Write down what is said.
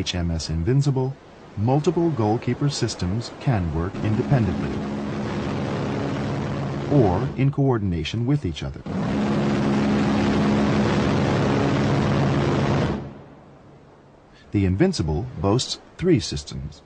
HMS Invincible, multiple goalkeeper systems can work independently or in coordination with each other. The Invincible boasts three systems